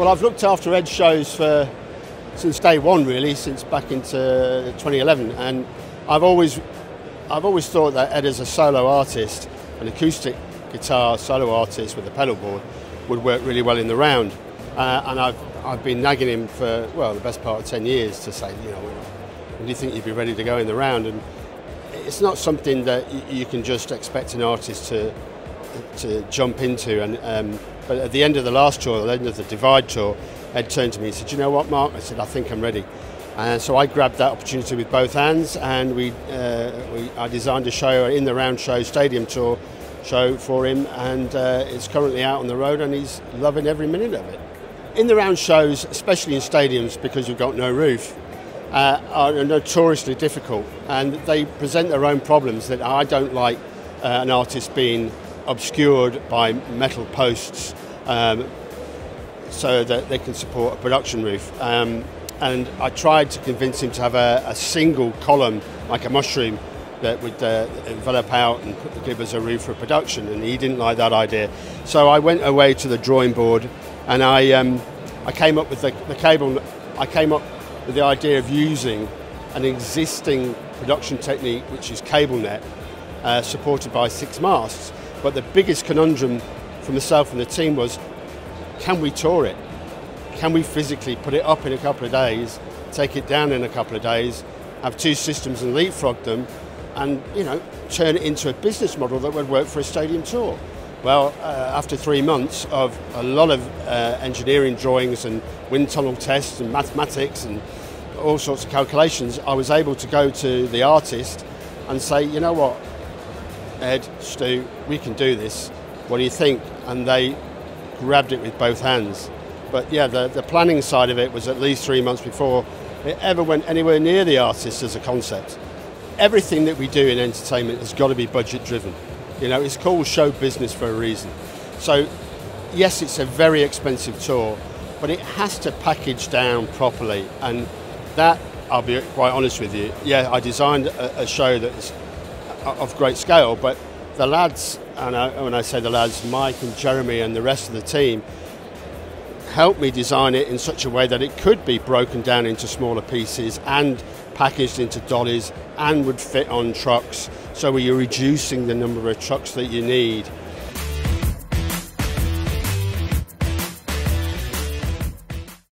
Well, I've looked after Ed shows for since day one, really, since back into 2011, and I've always, I've always thought that Ed, as a solo artist, an acoustic guitar solo artist with a pedal board, would work really well in the round. Uh, and I've, I've been nagging him for well the best part of 10 years to say, you know, when do you think you'd be ready to go in the round? And it's not something that you can just expect an artist to to jump into. And um, but at the end of the last tour, the end of the Divide tour, Ed turned to me and said, "You know what, Mark?" I said, "I think I'm ready." And so I grabbed that opportunity with both hands, and we, uh, we I designed a show in the round show stadium tour show for him, and uh, it's currently out on the road, and he's loving every minute of it. In the round shows, especially in stadiums, because you've got no roof, uh, are notoriously difficult, and they present their own problems that I don't like uh, an artist being obscured by metal posts um, so that they can support a production roof. Um, and I tried to convince him to have a, a single column, like a mushroom, that would uh, envelop out and give us a roof for production, and he didn't like that idea. So I went away to the drawing board, and I, um, I came up with the, the cable. I came up with the idea of using an existing production technique, which is cable net, uh, supported by six masts. But the biggest conundrum for myself and the team was, can we tour it? Can we physically put it up in a couple of days, take it down in a couple of days, have two systems and leapfrog them, and you know turn it into a business model that would work for a stadium tour? Well, uh, after three months of a lot of uh, engineering drawings and wind tunnel tests and mathematics and all sorts of calculations, I was able to go to the artist and say, you know what, Ed, Stu, we can do this. What do you think? And they grabbed it with both hands. But yeah, the, the planning side of it was at least three months before it ever went anywhere near the artist as a concept. Everything that we do in entertainment has got to be budget driven. You know, it's called show business for a reason. So, yes, it's a very expensive tour, but it has to package down properly. And that, I'll be quite honest with you, yeah, I designed a, a show that's of great scale, but the lads, and I, when I say the lads, Mike and Jeremy and the rest of the team, helped me design it in such a way that it could be broken down into smaller pieces and packaged into dollies and would fit on trucks. So you're reducing the number of trucks that you need